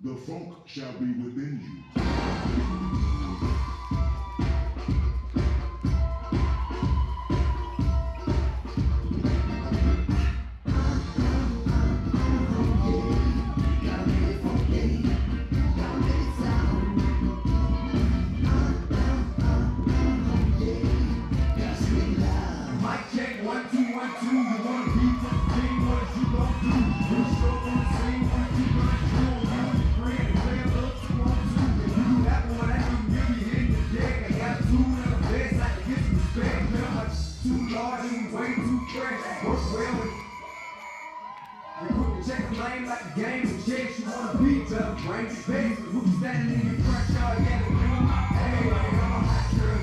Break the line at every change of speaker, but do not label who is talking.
The funk shall be within you. Check the lane like the game of checks, you. wanna beat up, bring the who's standing in your front yard, yeah, the green, hey, I'm a hot girl,